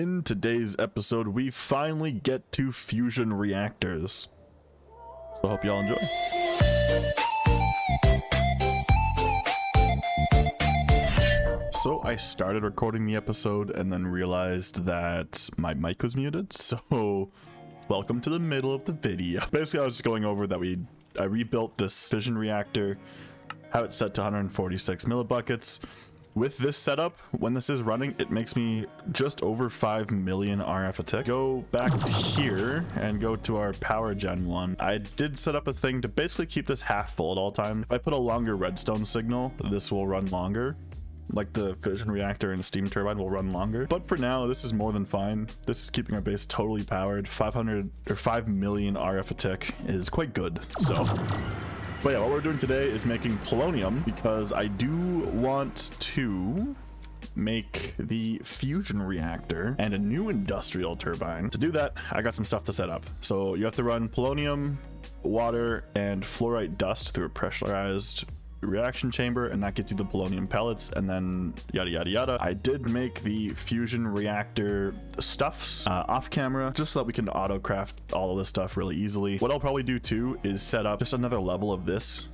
In today's episode, we finally get to fusion reactors. So I hope y'all enjoy. So I started recording the episode and then realized that my mic was muted. So welcome to the middle of the video. Basically, I was just going over that we I rebuilt this fission reactor, have it set to 146 millibuckets. With this setup, when this is running, it makes me just over 5 million RF a tick. Go back to here and go to our power gen one. I did set up a thing to basically keep this half full at all times. If I put a longer redstone signal, this will run longer like the fission reactor and steam turbine will run longer. But for now, this is more than fine. This is keeping our base totally powered. 500 or 5 million RF a tick is quite good. So but yeah, what we're doing today is making polonium because I do want to make the fusion reactor and a new industrial turbine. To do that, I got some stuff to set up. So you have to run polonium, water, and fluorite dust through a pressurized reaction chamber and that gets you the polonium pellets and then yada yada yada i did make the fusion reactor stuffs uh, off camera just so that we can auto craft all of this stuff really easily what i'll probably do too is set up just another level of this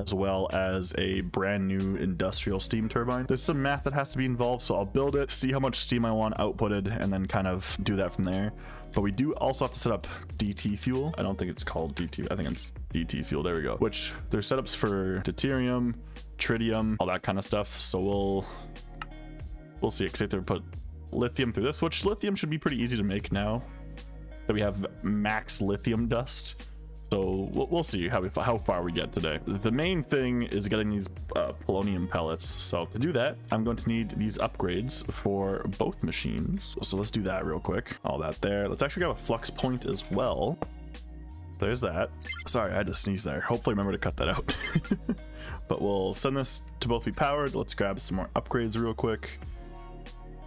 as well as a brand new industrial steam turbine. There's some math that has to be involved, so I'll build it, see how much steam I want outputted, and then kind of do that from there. But we do also have to set up DT fuel. I don't think it's called DT. I think it's DT fuel. There we go. Which there's setups for deuterium, tritium, all that kind of stuff. So we'll we'll see. Because to put lithium through this, which lithium should be pretty easy to make now that we have max lithium dust. So we'll, see how, we, how far we get today. The main thing is getting these uh, polonium pellets. So to do that, I'm going to need these upgrades for both machines. So let's do that real quick. All that there. Let's actually grab a flux point as well. There's that. Sorry, I had to sneeze there. Hopefully remember to cut that out. but we'll send this to both be powered. Let's grab some more upgrades real quick.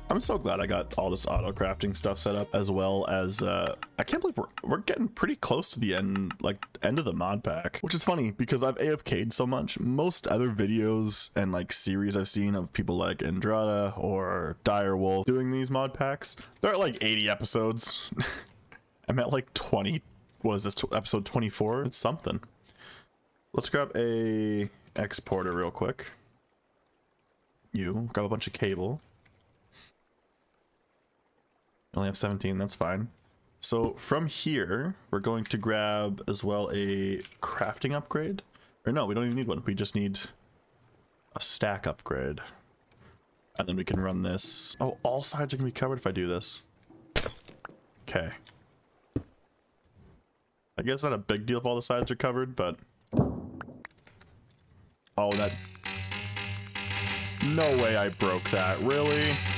I'm so glad I got all this auto crafting stuff set up as well as uh, I can't believe we're, we're getting pretty close to the end like end of the mod pack which is funny because I've AFK'd so much. Most other videos and like series I've seen of people like Andrada or Direwolf doing these mod packs they're at like 80 episodes. I'm at like 20 what is this episode 24 it's something. Let's grab a exporter real quick. You grab a bunch of cable only have 17, that's fine. So from here, we're going to grab as well a crafting upgrade. Or no, we don't even need one. We just need a stack upgrade. And then we can run this. Oh, all sides are going to be covered if I do this. Okay. I guess not a big deal if all the sides are covered, but... Oh, that... No way I broke that. Really?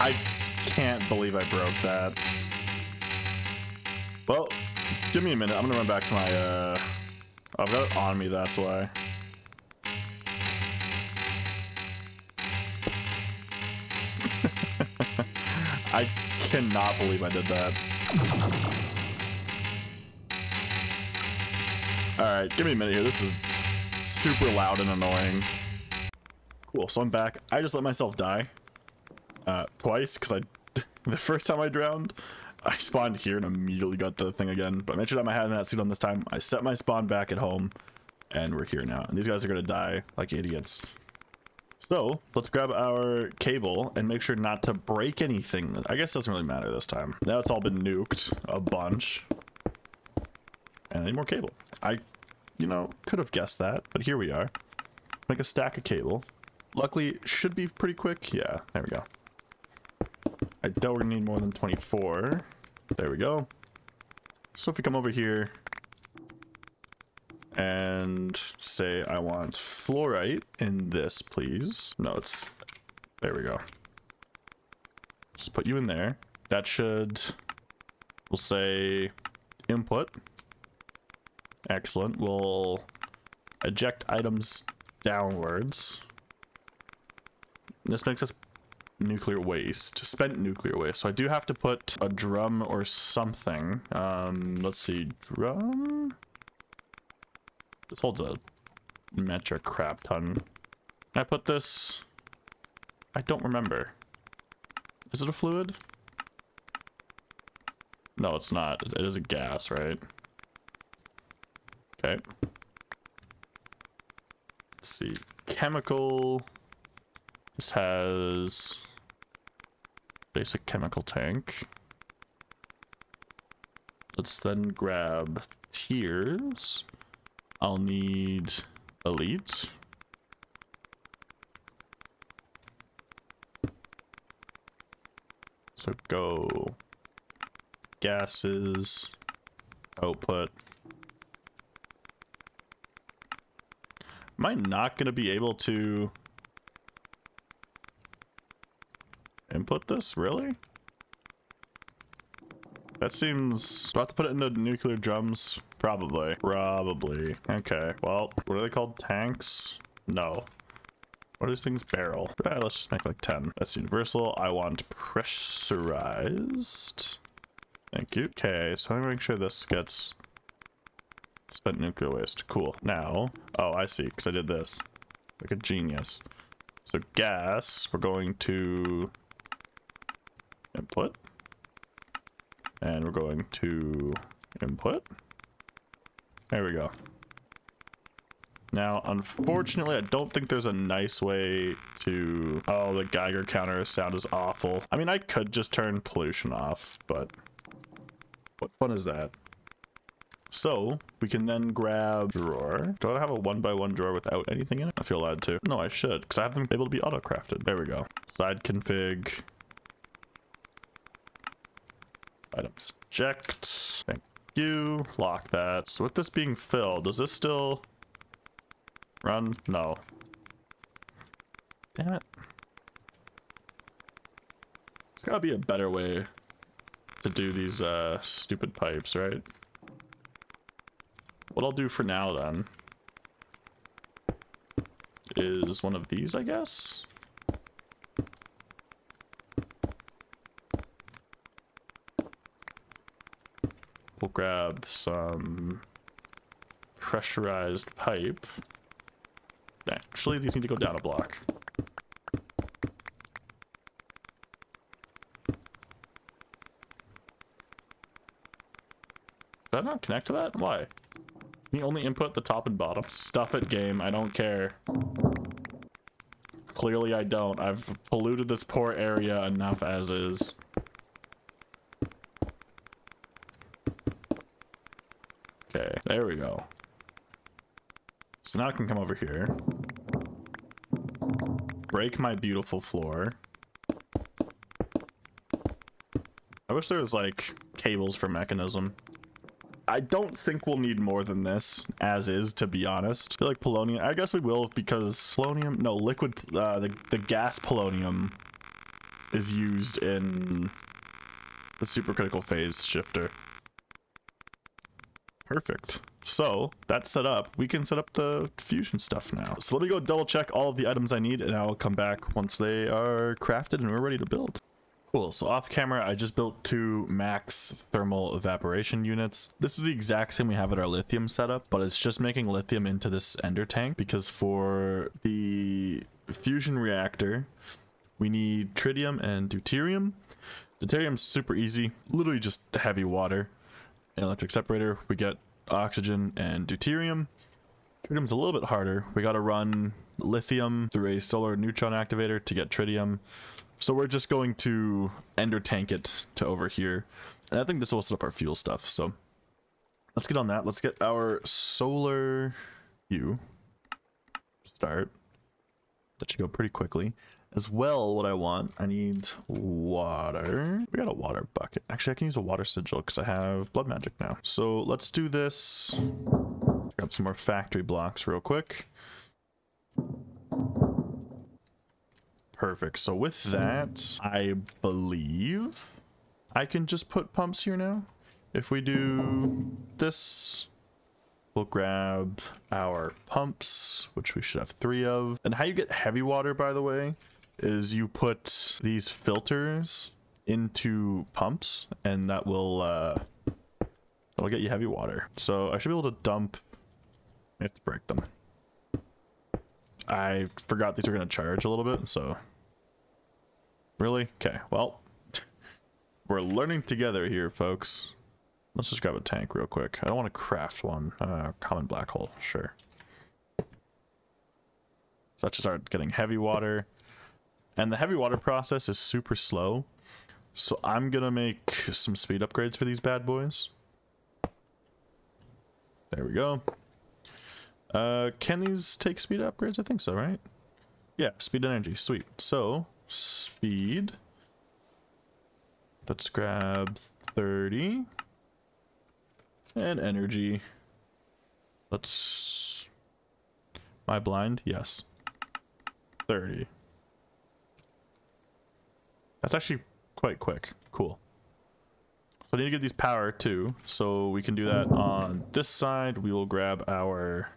I can't believe I broke that. Well, give me a minute. I'm gonna run back to my, uh... I've got it on me, that's why. I cannot believe I did that. Alright, give me a minute here. This is super loud and annoying. Cool, so I'm back. I just let myself die. Uh, twice, because I... the first time I drowned, I spawned here and immediately got the thing again. But I made sure that I had that suit on this time. I set my spawn back at home, and we're here now. And these guys are going to die like idiots. So, let's grab our cable and make sure not to break anything. I guess doesn't really matter this time. Now it's all been nuked a bunch. And I need more cable. I, you know, could have guessed that, but here we are. Make a stack of cable. Luckily, should be pretty quick. Yeah, there we go. I don't really need more than 24. There we go. So if we come over here and say I want fluorite in this, please. No, it's, there we go. Let's put you in there. That should, we'll say input. Excellent. We'll eject items downwards. This makes us nuclear waste, spent nuclear waste. So I do have to put a drum or something. Um, let's see, drum. This holds a metric crap ton. Can I put this? I don't remember. Is it a fluid? No, it's not. It is a gas, right? Okay. Let's see. Chemical. This has basic chemical tank. Let's then grab tiers. I'll need elite. So go gases, output. Am I not going to be able to input this? Really? That seems... Do I have to put it into nuclear drums? Probably. Probably. Okay, well, what are they called? Tanks? No. What are these things? Barrel. Right, let's just make like 10. That's universal. I want pressurized. Thank you. Okay, so I'm gonna make sure this gets spent nuclear waste. Cool. Now, oh, I see, because I did this. Like a genius. So gas, we're going to input. And we're going to input. There we go. Now, unfortunately, I don't think there's a nice way to... Oh, the Geiger counter sound is awful. I mean, I could just turn pollution off, but... What fun is that? So, we can then grab drawer. Do I have a one by one drawer without anything in it? I feel allowed to. No, I should, because I have them able to be auto-crafted. There we go. Side config. Items checked. Thank you. Lock that. So with this being filled, does this still run? No. Damn it. There's gotta be a better way to do these uh, stupid pipes, right? What I'll do for now then is one of these, I guess? We'll grab some pressurized pipe. Actually, these need to go down a block. Did I not connect to that? Why? You only input the top and bottom? Stuff it, game. I don't care. Clearly I don't. I've polluted this poor area enough as is. Okay, there we go. So now I can come over here. Break my beautiful floor. I wish there was like cables for Mekanism. I don't think we'll need more than this as is, to be honest. I feel like polonium, I guess we will because polonium, no, liquid, uh, the, the gas polonium is used in the supercritical phase shifter. Perfect. So that's set up. We can set up the fusion stuff now. So let me go double check all of the items I need and I'll come back once they are crafted and we're ready to build. Cool, so off camera, I just built two max thermal evaporation units. This is the exact same we have at our lithium setup, but it's just making lithium into this ender tank because for the fusion reactor, we need tritium and deuterium. Deuterium's super easy, literally just heavy water. An electric separator, we get oxygen and deuterium. Tritium's a little bit harder. We gotta run lithium through a solar neutron activator to get tritium. So we're just going to ender tank it to over here. And I think this will set up our fuel stuff. So let's get on that. Let's get our solar U start. That should go pretty quickly. As well, what I want, I need water. We got a water bucket. Actually, I can use a water sigil because I have blood magic now. So let's do this. Grab some more factory blocks real quick. Perfect. So with that, I believe I can just put pumps here now. If we do this, we'll grab our pumps, which we should have three of. And how you get heavy water, by the way, is you put these filters into pumps and that will uh that'll get you heavy water. So I should be able to dump I have to break them. I forgot these are gonna charge a little bit, so Really? Okay, well we're learning together here, folks. Let's just grab a tank real quick. I don't want to craft one. Uh, common black hole, sure. So that should start getting heavy water. And the heavy water process is super slow. So I'm going to make some speed upgrades for these bad boys. There we go. Uh, can these take speed upgrades? I think so, right? Yeah, speed energy. Sweet. So, speed. Let's grab 30. And energy. Let's... I blind? Yes. 30. That's actually quite quick. Cool. So I need to get these power too. So we can do that on this side. We will grab our...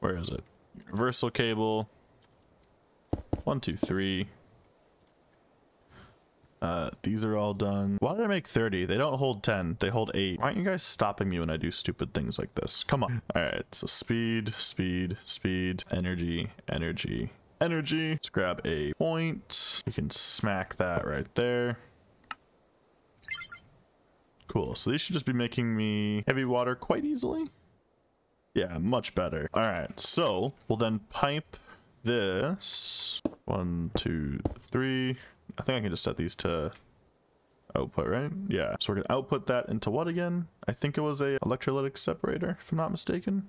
Where is it? Universal cable. One, two, three. Uh, these are all done. Why did I make 30? They don't hold 10. They hold 8. Why aren't you guys stopping me when I do stupid things like this? Come on. All right. So speed, speed, speed, energy, energy, energy. Let's grab a point. We can smack that right there. Cool. So these should just be making me heavy water quite easily. Yeah, much better. All right. So we'll then pipe this. One, two, three. I think I can just set these to output, right? Yeah. So we're gonna output that into what again? I think it was a electrolytic separator, if I'm not mistaken.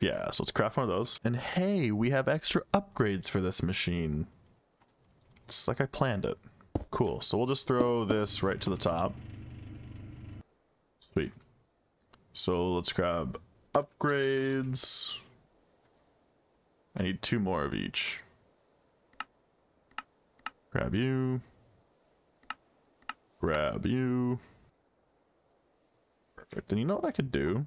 Yeah, so let's craft one of those. And hey, we have extra upgrades for this machine. It's like I planned it. Cool, so we'll just throw this right to the top. Sweet. So let's grab upgrades. I need two more of each. Grab you. Grab you. Perfect. And you know what I could do?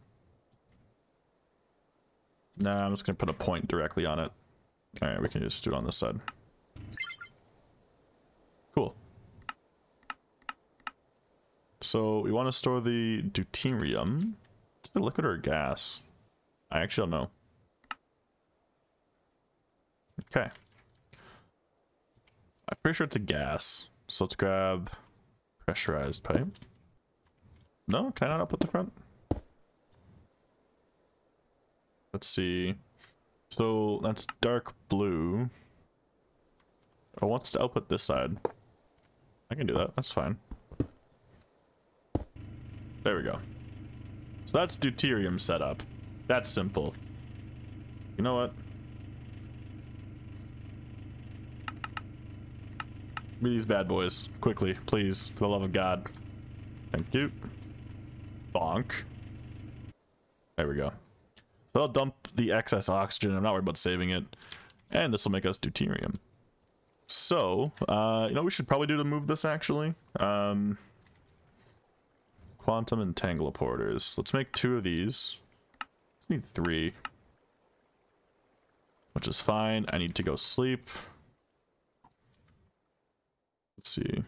Nah, I'm just going to put a point directly on it. Alright, we can just do it on this side. Cool. So we want to store the deuterium. Is it liquid or gas? I actually don't know. Okay. I'm pretty sure it's a gas. So let's grab pressurized pipe. No, can I not output the front? Let's see. So that's dark blue. Oh, I wants to output this side. I can do that. That's fine. There we go. So that's deuterium setup. That's simple. You know what? Me these bad boys. Quickly, please, for the love of God. Thank you. Bonk. There we go. So I'll dump the excess oxygen. I'm not worried about saving it. And this will make us deuterium. So, uh, you know we should probably do to move this actually? Um, quantum entangloporters. Let's make two of these. Let's need three. Which is fine. I need to go sleep. Let's see.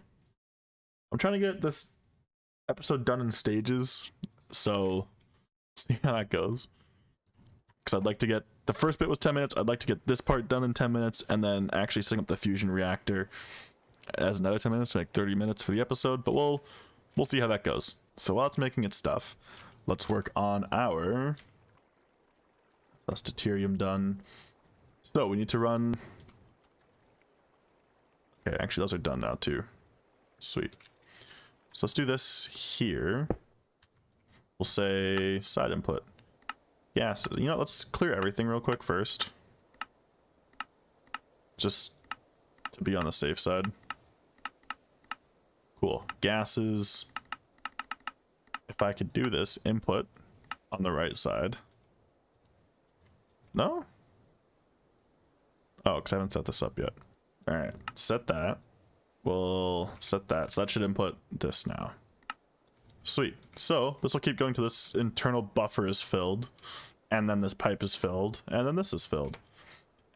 I'm trying to get this episode done in stages, so see how that goes. Because I'd like to get the first bit was 10 minutes. I'd like to get this part done in 10 minutes, and then actually setting up the fusion reactor as another 10 minutes, like 30 minutes for the episode. But we'll we'll see how that goes. So while it's making its stuff, let's work on our plus deuterium done. So we need to run Okay, actually those are done now too. Sweet. So let's do this here. We'll say side input. Gases. You know, let's clear everything real quick first. Just to be on the safe side. Cool. Gases. If I could do this, input on the right side. No? Oh, because I haven't set this up yet. All right, set that. We'll set that. So that should input this now. Sweet. So this will keep going to this internal buffer is filled, and then this pipe is filled, and then this is filled.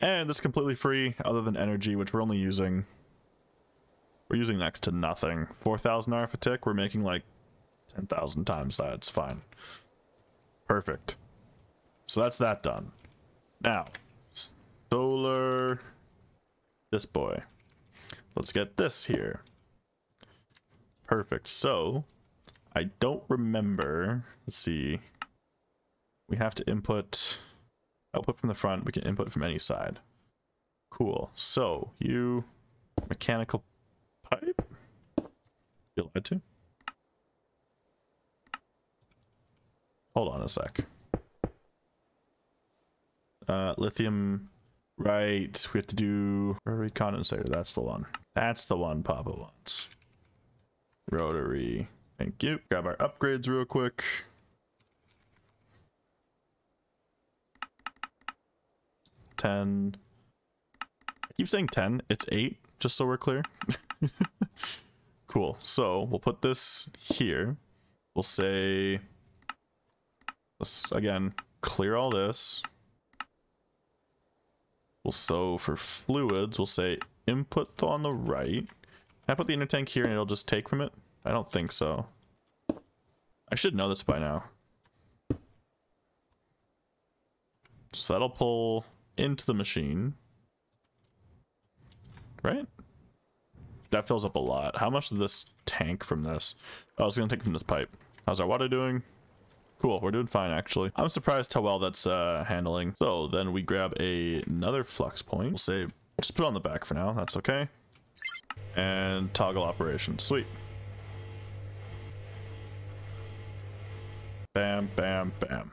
And it's completely free other than energy, which we're only using... We're using next to nothing. 4,000 RF a tick, we're making like 10,000 times that. It's fine. Perfect. So that's that done. Now, solar... This boy. Let's get this here. Perfect. So, I don't remember. Let's see. We have to input output from the front. We can input from any side. Cool. So, you mechanical pipe? You lied to? Hold on a sec. Uh, lithium, right. We have to do rotary condensator. That's the one. That's the one Papa wants. Rotary. Thank you. Grab our upgrades real quick. Ten. I keep saying ten. It's eight, just so we're clear. cool. So we'll put this here. We'll say let's again clear all this. We'll so for fluids, we'll say input on the right. Can I put the ender tank here and it'll just take from it? I don't think so. I should know this by now. So that'll pull into the machine. Right? That fills up a lot. How much did this tank from this? Oh, I was gonna take from this pipe. How's our water doing? Cool, we're doing fine actually. I'm surprised how well that's uh, handling. So then we grab a, another flux point. We'll say, just put on the back for now, that's okay. And toggle operation, sweet. Bam, bam, bam.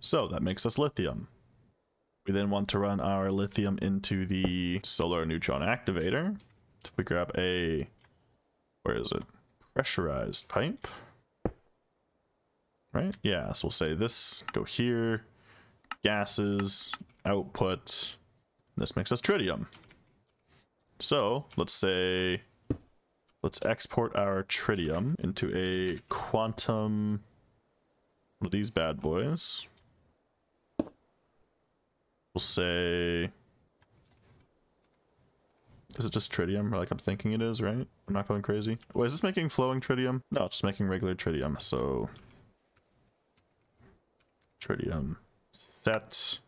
So that makes us lithium. We then want to run our lithium into the solar neutron activator. If we grab a, where is it? Pressurized pipe right? Yeah, so we'll say this, go here, gases, output, this makes us tritium. So let's say, let's export our tritium into a quantum, one of these bad boys. We'll say, is it just tritium, like I'm thinking it is, right? I'm not going crazy. Wait, is this making flowing tritium? No, it's just making regular tritium, so tritium set.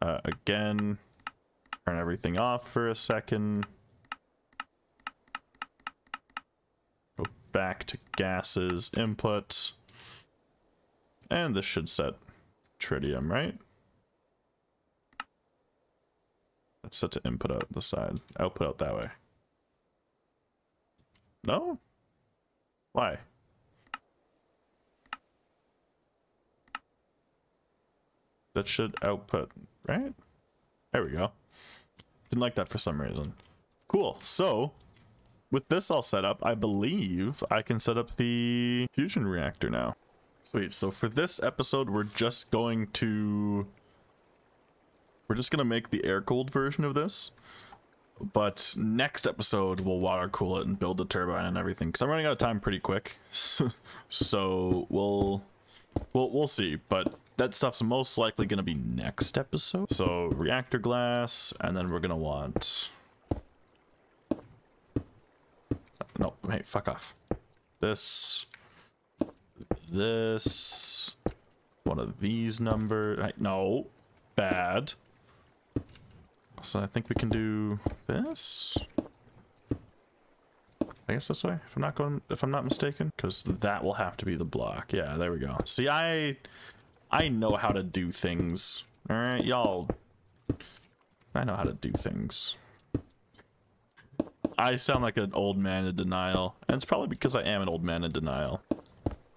Uh, again, turn everything off for a second. Go back to gases input. And this should set tritium, right? That's set to input out the side, output out that way. No? Why? That should output, right? There we go. Didn't like that for some reason. Cool. So, with this all set up, I believe I can set up the fusion reactor now. Sweet. So for this episode, we're just going to... We're just going to make the air-cooled version of this. But next episode, we'll water cool it and build the turbine and everything. Because I'm running out of time pretty quick. so we'll... We'll, we'll see. But that stuff's most likely going to be next episode. So reactor glass, and then we're going to want... No, hey, fuck off. This, this, one of these numbers. No, bad. So I think we can do this. I guess this way, if I'm not going, if I'm not mistaken, because that will have to be the block. Yeah, there we go. See, I I know how to do things. Alright, y'all. I know how to do things. I sound like an old man in denial. And it's probably because I am an old man in denial.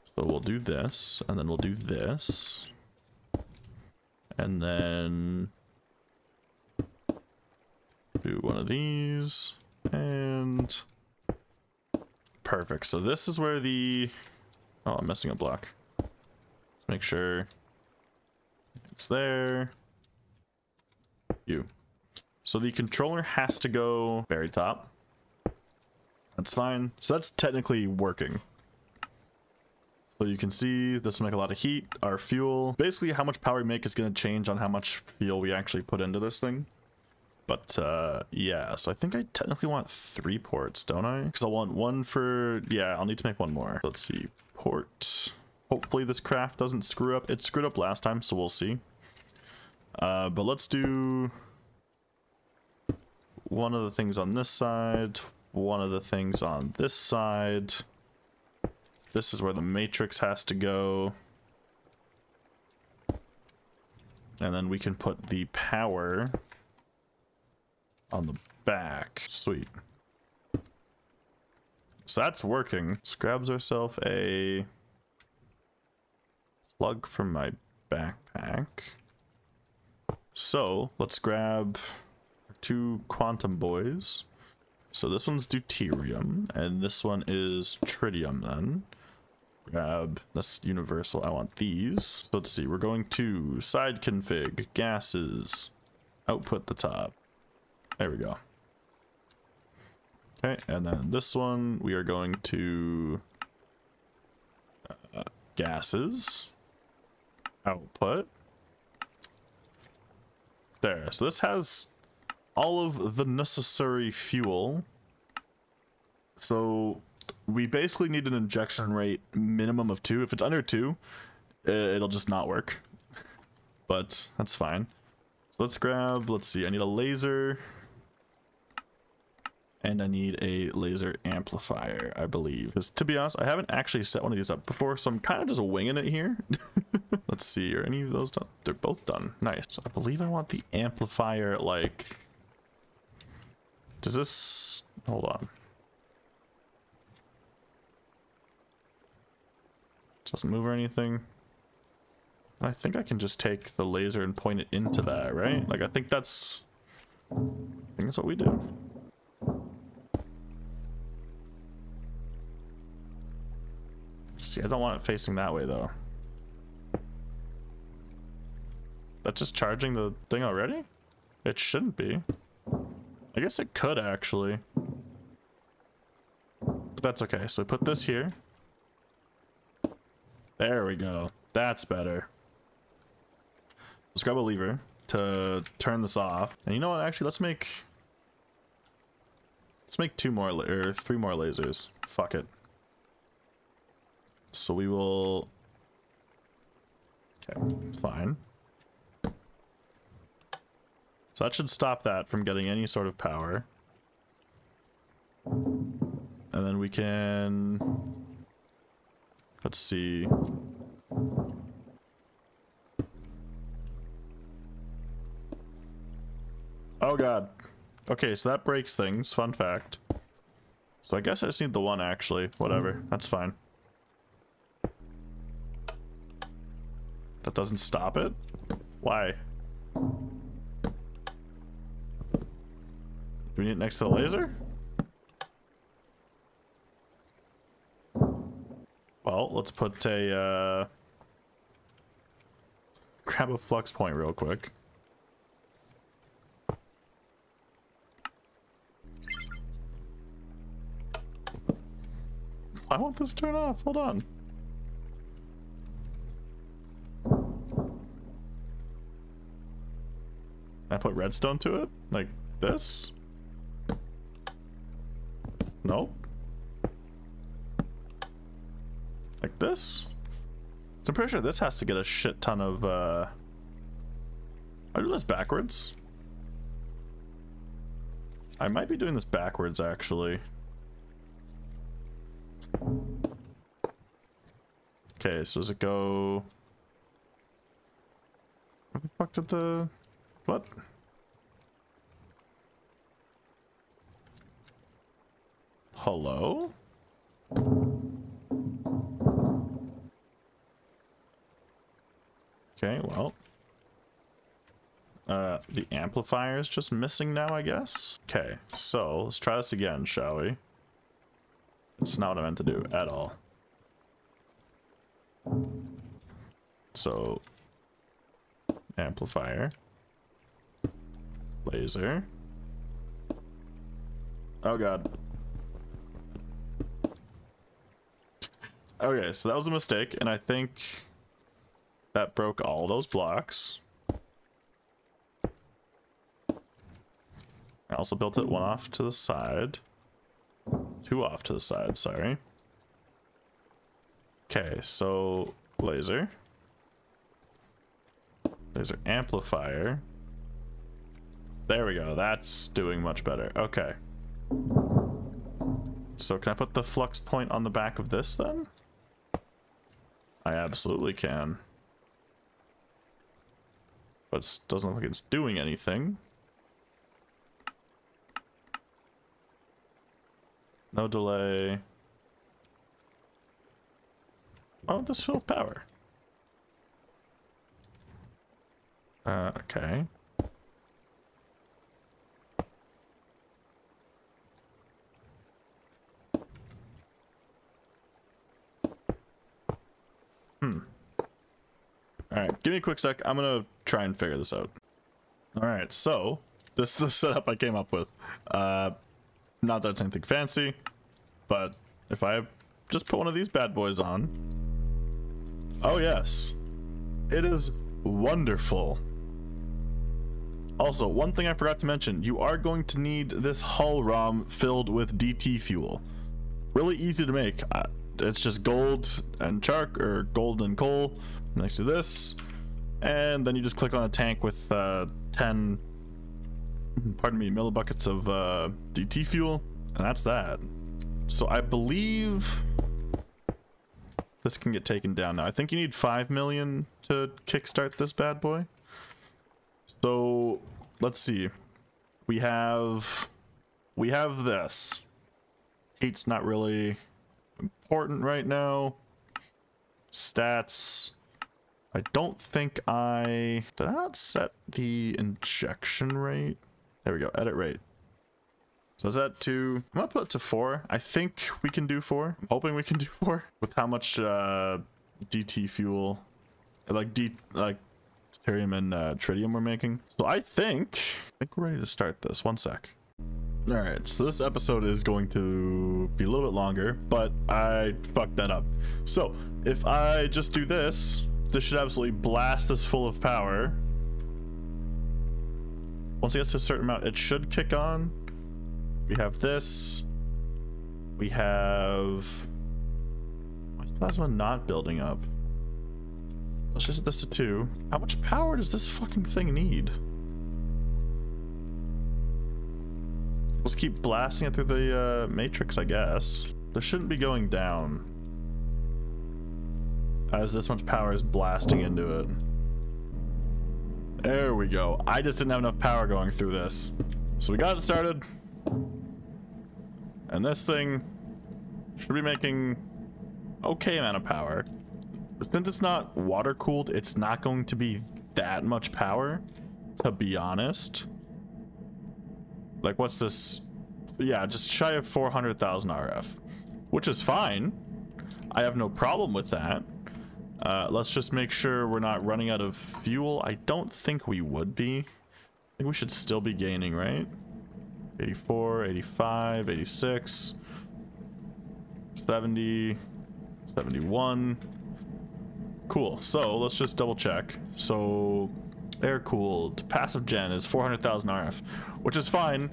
So we'll do this, and then we'll do this. And then... Do one of these. And... Perfect. So this is where the... Oh, I'm missing a block. Let's make sure it's there. You. So the controller has to go very top. That's fine. So that's technically working. So you can see this will make a lot of heat. Our fuel, basically how much power we make is going to change on how much fuel we actually put into this thing. But uh, yeah, so I think I technically want three ports, don't I? Because I want one for, yeah, I'll need to make one more. Let's see, port. Hopefully this craft doesn't screw up. It screwed up last time, so we'll see. Uh, but let's do one of the things on this side, one of the things on this side. This is where the matrix has to go. And then we can put the power on the back. Sweet. So that's working. Let's grabs ourselves a plug from my backpack. So let's grab two quantum boys. So this one's deuterium, and this one is tritium then. Grab this universal, I want these. So let's see, we're going to side config, gases, output the top. There we go. Okay, and then this one, we are going to uh, gases, output. There, so this has all of the necessary fuel. So we basically need an injection rate minimum of two. If it's under two, it'll just not work. But that's fine. So let's grab, let's see, I need a laser. And I need a laser amplifier, I believe. Because to be honest, I haven't actually set one of these up before, so I'm kind of just winging it here. Let's see, are any of those done? They're both done. Nice. So I believe I want the amplifier, like... Does this... Hold on. Doesn't move or anything. I think I can just take the laser and point it into that, right? Like, I think that's... I think that's what we do. See, I don't want it facing that way though. That's just charging the thing already? It shouldn't be. I guess it could actually. But that's okay. So put this here. There we go. That's better. Let's grab a lever to turn this off. And you know what? Actually, let's make... Let's make two more, or three more lasers. Fuck it. So we will... Okay, fine. So that should stop that from getting any sort of power. And then we can... Let's see... Oh god. Okay, so that breaks things. Fun fact. So I guess I just need the one actually. Whatever. That's fine. That doesn't stop it? Why? Do we need it next to the laser? Well, let's put a, uh... Grab a flux point real quick. Why won't this turn off? Hold on. I put redstone to it? Like this? Nope. Like this? So I'm pretty sure this has to get a shit ton of, uh... I do this backwards. I might be doing this backwards, actually. Okay, so does it go... Where the fuck did the... What? Hello? Okay, well. Uh, the amplifier is just missing now, I guess? Okay, so let's try this again, shall we? It's not what I meant to do at all. So, amplifier. Laser. Oh god. Okay, so that was a mistake, and I think that broke all those blocks. I also built it one off to the side. Two off to the side, sorry. Okay, so laser. Laser amplifier. There we go, that's doing much better. Okay. So can I put the flux point on the back of this then? I absolutely can. But it doesn't look like it's doing anything. No delay. Oh, this filled power. Uh, okay. Hmm. Alright, give me a quick sec. I'm gonna try and figure this out. Alright, so, this is the setup I came up with. Uh, not that it's anything fancy, but if I just put one of these bad boys on... Oh yes. It is wonderful. Also, one thing I forgot to mention, you are going to need this Hohlraum filled with DT fuel. Really easy to make. Uh, it's just gold and chark or gold and coal next to this. And then you just click on a tank with uh, 10 pardon me millibuckets of uh, DT fuel. And that's that. So I believe this can get taken down now. I think you need 5 million to kickstart this bad boy. So let's see. We have we have this. Heat's not really important right now. Stats. I don't think I... Did I not set the injection rate? There we go, edit rate. So is that two? I'm gonna put it to four. I think we can do four. I'm hoping we can do four. With how much uh, DT fuel, like D, like deuterium and uh, tritium we're making. So I think, I think we're ready to start this. One sec. All right, so this episode is going to be a little bit longer, but I fucked that up. So if I just do this, this should absolutely blast us full of power. Once it gets to a certain amount, it should kick on. We have this. We have... Why is plasma not building up? Let's just set this to two. How much power does this fucking thing need? Let's keep blasting it through the uh, matrix, I guess. This shouldn't be going down. As this much power is blasting into it. There we go. I just didn't have enough power going through this. So we got it started. And this thing should be making okay amount of power. Since it's not water cooled, it's not going to be that much power, to be honest. Like, what's this? Yeah, just shy of 400,000 RF, which is fine. I have no problem with that. Uh, let's just make sure we're not running out of fuel. I don't think we would be. I think we should still be gaining, right? 84, 85, 86, 70, 71. Cool. So let's just double check. So air cooled passive gen is 400,000 RF, which is fine.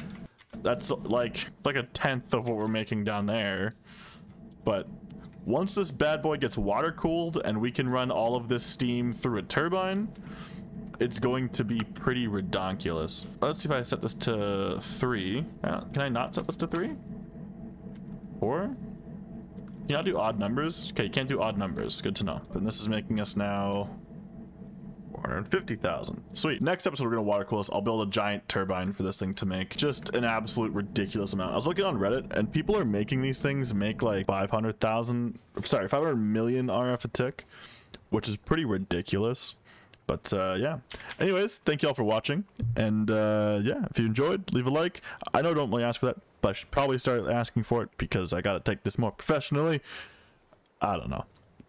That's like it's like a tenth of what we're making down there. But once this bad boy gets water cooled and we can run all of this steam through a turbine, it's going to be pretty redonkulous. Let's see if I set this to three. Uh, can I not set this to three? Four? Can you do odd numbers? Okay, you can't do odd numbers. Good to know. And this is making us now 450,000. Sweet. Next episode, we're going to water cool this. I'll build a giant turbine for this thing to make just an absolute ridiculous amount. I was looking on Reddit and people are making these things make like 500,000, sorry, 500 million RF a tick, which is pretty ridiculous. But uh, yeah. Anyways, thank you all for watching. And uh, yeah, if you enjoyed, leave a like. I know I don't really ask for that, but I should probably start asking for it because I got to take this more professionally. I don't know.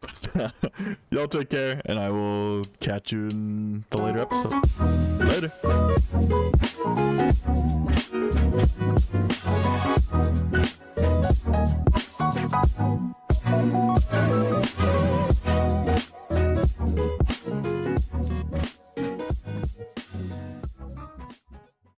Y'all take care, and I will catch you in the later episode. Later.